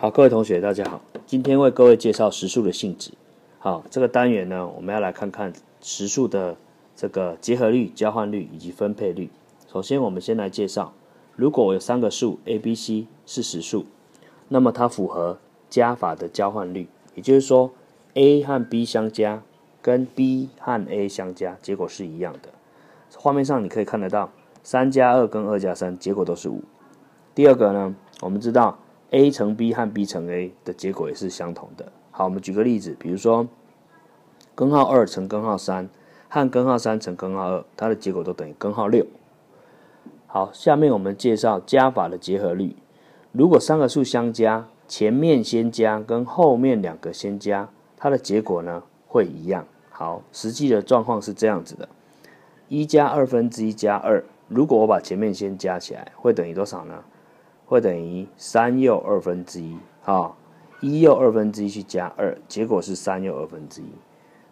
好，各位同学，大家好。今天为各位介绍实数的性质。好，这个单元呢，我们要来看看实数的这个结合律、交换律以及分配律。首先，我们先来介绍，如果我有三个数 a、b、c 是实数，那么它符合加法的交换律，也就是说，a 和 b 相加，跟 b 和 a 相加，结果是一样的。画面上你可以看得到，三加二跟二加三，结果都是五。第二个呢，我们知道。A 乘 b 和 b 乘 a 的结果也是相同的。好，我们举个例子，比如说根号二乘根号三和根号三乘根号二，它的结果都等于根号六。好，下面我们介绍加法的结合律。如果三个数相加，前面先加跟后面两个先加，它的结果呢会一样。好，实际的状况是这样子的：一加二分之一加二，如果我把前面先加起来，会等于多少呢？会等于三又二分之一，哈，一又二分之一去加二，结果是三又二分之一。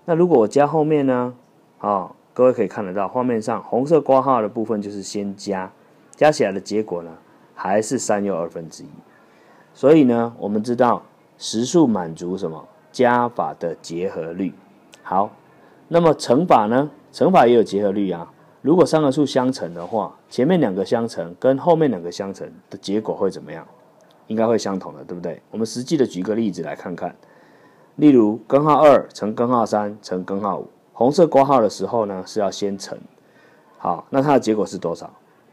那如果我加后面呢？啊，各位可以看得到画面上红色括号的部分就是先加，加起来的结果呢还是三又二分之一。所以呢，我们知道实数满足什么加法的结合律。好，那么乘法呢？乘法也有结合律啊。如果三个数相乘的话，前面两个相乘跟后面两个相乘的结果会怎么样？应该会相同的，对不对？我们实际的举个例子来看看。例如根号二乘根号三乘根号五，红色括号的时候呢是要先乘。好，那它的结果是多少？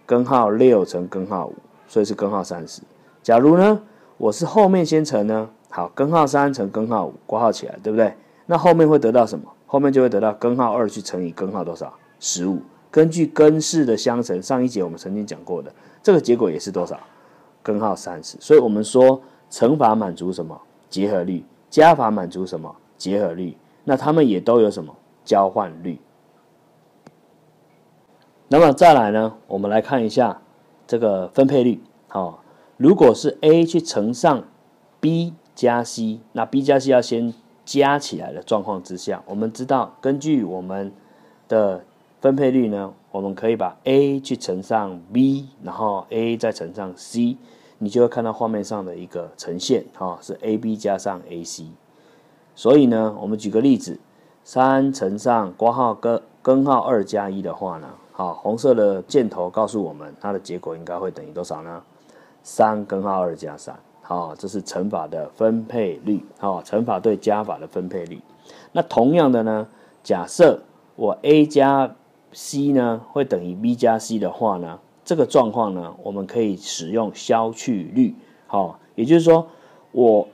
根号六乘根号五，所以是根号三十。假如呢我是后面先乘呢？好，根号三乘根号五，括号起来，对不对？那后面会得到什么？后面就会得到根号二去乘以根号多少？十五。根据根式的相乘，上一节我们曾经讲过的，这个结果也是多少？根号三十。所以我们说乘法满足什么？结合律。加法满足什么？结合律。那它们也都有什么？交换律。那么再来呢？我们来看一下这个分配律。好，如果是 a 去乘上 b 加 c，那 b 加 c 要先加起来的状况之下，我们知道根据我们的分配率呢？我们可以把 a 去乘上 b，然后 a 再乘上 c，你就会看到画面上的一个呈现，哈，是 a b 加上 a c。所以呢，我们举个例子，三乘上括号根根号二加一的话呢，好，红色的箭头告诉我们它的结果应该会等于多少呢？三根号二加三，好，这是乘法的分配率，好，乘法对加法的分配率。那同样的呢，假设我 a 加 c 呢会等于 b 加 c 的话呢，这个状况呢，我们可以使用消去律，好，也就是说，我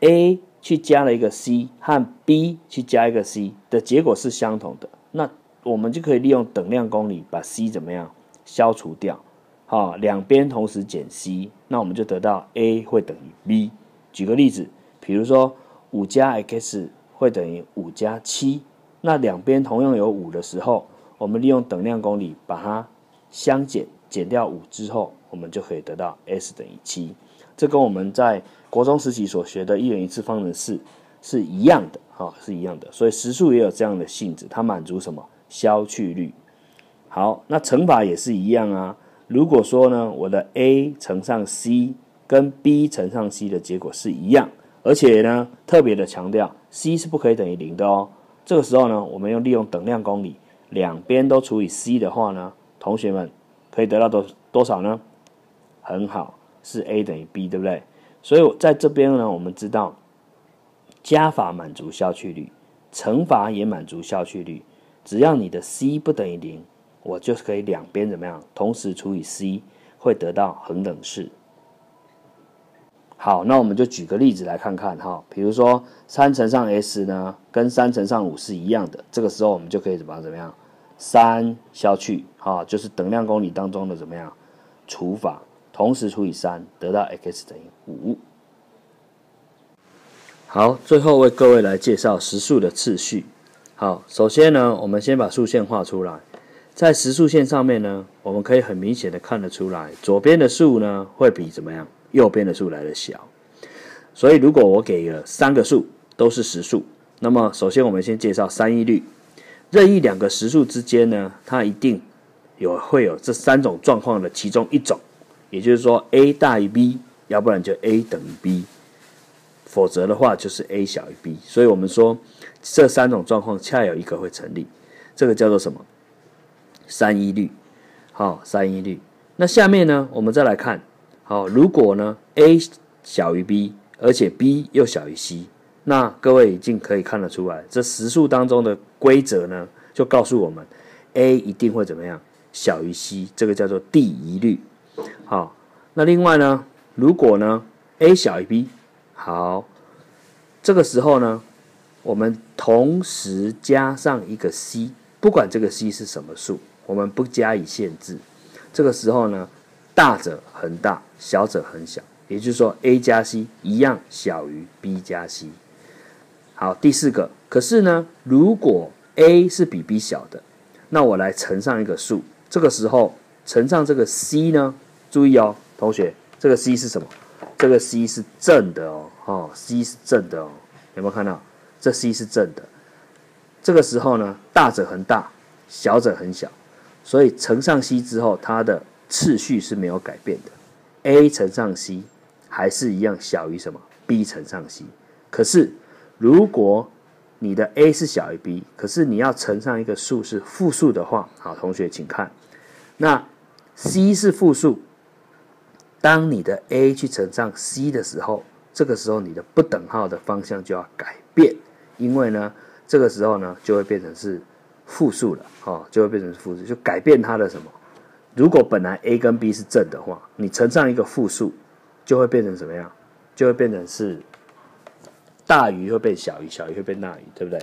a 去加了一个 c 和 b 去加一个 c 的结果是相同的，那我们就可以利用等量公理把 c 怎么样消除掉，好，两边同时减 c，那我们就得到 a 会等于 b。举个例子，比如说五加 x 会等于五加七，那两边同样有五的时候。我们利用等量公理把它相减，减掉五之后，我们就可以得到 s 等于七。这跟我们在国中时期所学的一元一次方程式是一样的，哈，是一样的。所以实数也有这样的性质，它满足什么消去率。好，那乘法也是一样啊。如果说呢，我的 a 乘上 c 跟 b 乘上 c 的结果是一样，而且呢，特别的强调 c 是不可以等于零的哦。这个时候呢，我们要利用等量公理。两边都除以 c 的话呢，同学们可以得到多多少呢？很好，是 a 等于 b，对不对？所以在这边呢，我们知道加法满足消去率，乘法也满足消去率。只要你的 c 不等于零，我就可以两边怎么样？同时除以 c，会得到恒等式。好，那我们就举个例子来看看哈，比如说三乘上 s 呢，跟三乘上五是一样的，这个时候我们就可以怎么怎么样？三消去，哈，就是等量公理当中的怎么样除法，同时除以三，得到 x 等于五。好，最后为各位来介绍实数的次序。好，首先呢，我们先把数线画出来，在实数线上面呢，我们可以很明显的看得出来，左边的数呢会比怎么样，右边的数来的小。所以如果我给了三个数都是实数，那么首先我们先介绍三一律。任意两个实数之间呢，它一定有会有这三种状况的其中一种，也就是说 a 大于 b，要不然就 a 等于 b。否则的话就是 a 小于 b。所以我们说这三种状况恰有一个会成立，这个叫做什么？三一律。好，三一律。那下面呢，我们再来看，好，如果呢 a 小于 b，而且 b 又小于 c，那各位已经可以看得出来，这实数当中的规则呢，就告诉我们 a 一定会怎么样？小于 c，这个叫做第一律。好，那另外呢，如果呢 a 小于 b，好，这个时候呢，我们同时加上一个 c，不管这个 c 是什么数，我们不加以限制。这个时候呢，大者恒大，小者恒小，也就是说 a 加 c 一样小于 b 加 c。好，第四个，可是呢，如果 a 是比 b 小的，那我来乘上一个数。这个时候乘上这个 c 呢，注意哦，同学，这个 c 是什么？这个 c 是正的哦，哦，c 是正的哦，有没有看到？这 c 是正的。这个时候呢，大者恒大，小者恒小，所以乘上 c 之后，它的次序是没有改变的。a 乘上 c 还是一样小于什么？b 乘上 c。可是如果你的 a 是小于 b，可是你要乘上一个数是负数的话，好，同学请看。那 c 是负数，当你的 a 去乘上 c 的时候，这个时候你的不等号的方向就要改变，因为呢，这个时候呢就会变成是负数了，哦，就会变成负数，就改变它的什么？如果本来 a 跟 b 是正的话，你乘上一个负数，就会变成什么样？就会变成是大于会变小于，小于会变大于，对不对？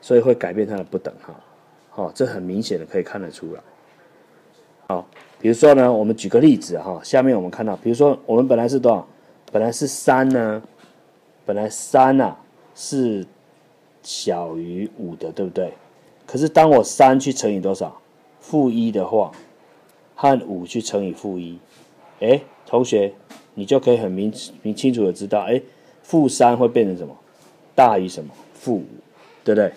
所以会改变它的不等号，好，这很明显的可以看得出来。好，比如说呢，我们举个例子哈，下面我们看到，比如说我们本来是多少？本来是三呢，本来三呐是小于五的，对不对？可是当我三去乘以多少？负一的话，和五去乘以负一，哎，同学，你就可以很明明清楚的知道，哎，负三会变成什么？大于什么？负五，对不对？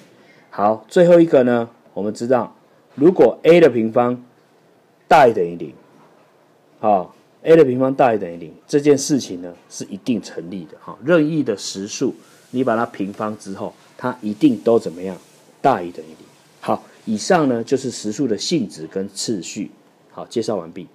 好，最后一个呢，我们知道，如果 a 的平方大于等于零，啊，a 的平方大于等于零这件事情呢是一定成立的哈。任意的实数，你把它平方之后，它一定都怎么样？大于等于零。好，以上呢就是实数的性质跟次序。好，介绍完毕。